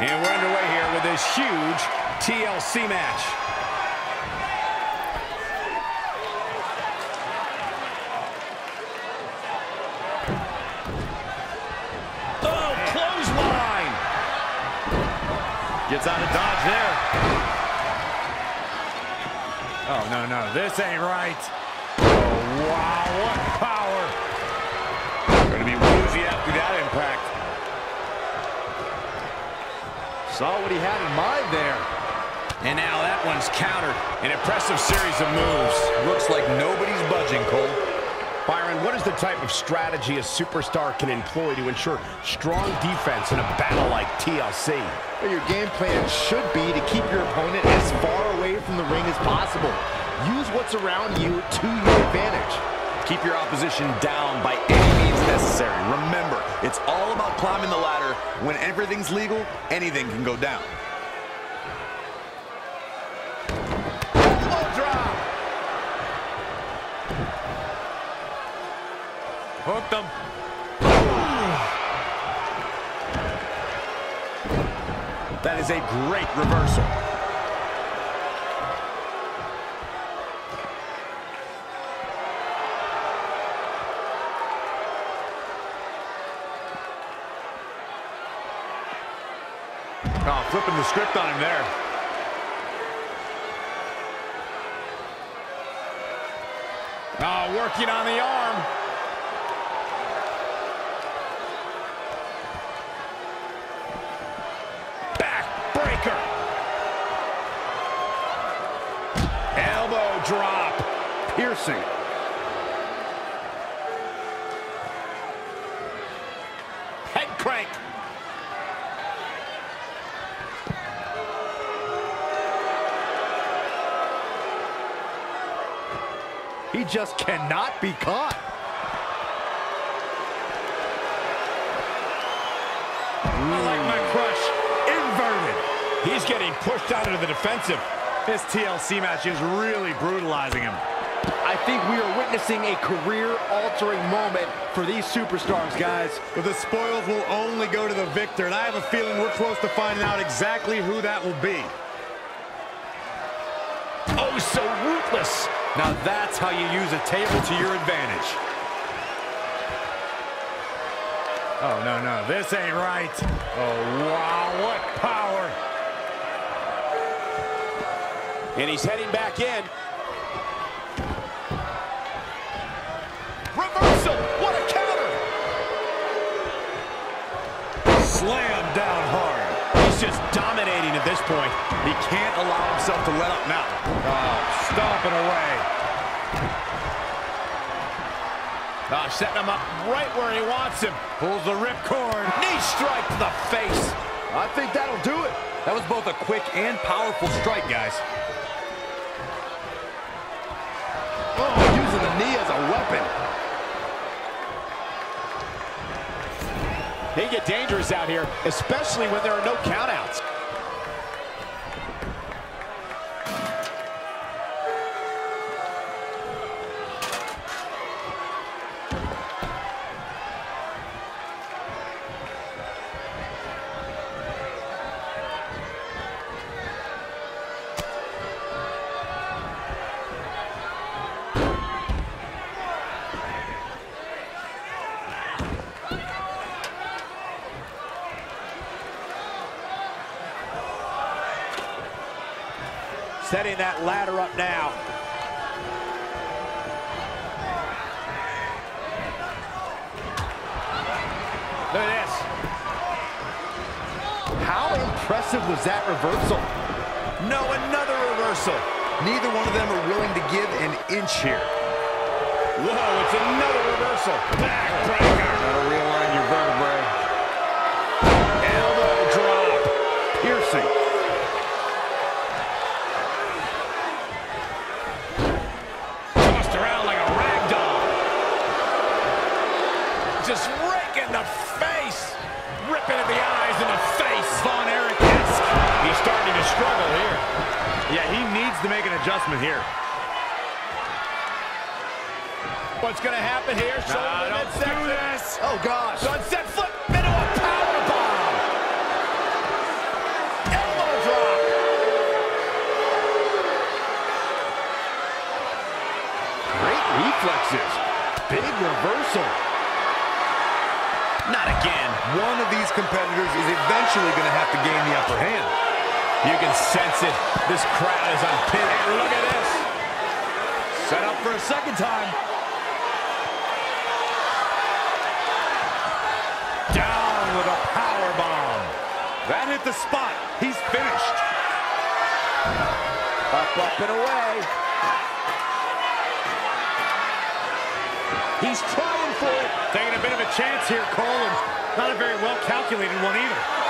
And we're underway here with this huge TLC match. Oh, clothesline! Gets out of dodge there. Oh, no, no, this ain't right. Oh, wow, what power. Going to be woozy after that impact. Saw what he had in mind there. And now that one's countered. An impressive series of moves. Looks like nobody's budging, Cole. Byron, what is the type of strategy a superstar can employ to ensure strong defense in a battle like TLC? Well, your game plan should be to keep your opponent as far away from the ring as possible. Use what's around you to your advantage. Keep your opposition down by any means necessary. Remember, it's all about climbing the ladder. When everything's legal, anything can go down. Elbow drop. Hooked him. That is a great reversal. Oh, flipping the script on him there. Oh, working on the arm. Backbreaker. Elbow drop. Piercing. He just cannot be caught. I like my crush inverted. He's getting pushed out into the defensive. This TLC match is really brutalizing him. I think we are witnessing a career-altering moment for these superstars, guys. But the spoils will only go to the victor, and I have a feeling we're close to finding out exactly who that will be. Oh, so ruthless. Now that's how you use a table to your advantage. Oh, no, no, this ain't right. Oh, wow, what power. And he's heading back in. Reversal. What a counter. Slam down hard. Just dominating at this point. He can't allow himself to let up now. Oh, stomping away. Ah, setting him up right where he wants him. Pulls the ripcord. Knee strike to the face. I think that'll do it. That was both a quick and powerful strike, guys. They get dangerous out here, especially when there are no countouts. Setting that ladder up now. Look at this. How impressive was that reversal? No, another reversal. Neither one of them are willing to give an inch here. Whoa, it's another reversal. Backbreaker. That'll realign your vertebrae. Elbow drop. Piercing. starting to struggle here. Yeah, he needs to make an adjustment here. What's going to happen here? Nah, Shelton don't do this. Oh, gosh. Sunset flip into a power. Elbow drop. Great reflexes. Big reversal. Not again. One of these competitors is eventually going to have to gain the upper hand. You can sense it. This crowd is on pin. Look at this. Set up for a second time. Down with a power bomb. That hit the spot. He's finished. Up, up, and away. He's trying for it. Taking a bit of a chance here, Cole, and not a very well calculated one either.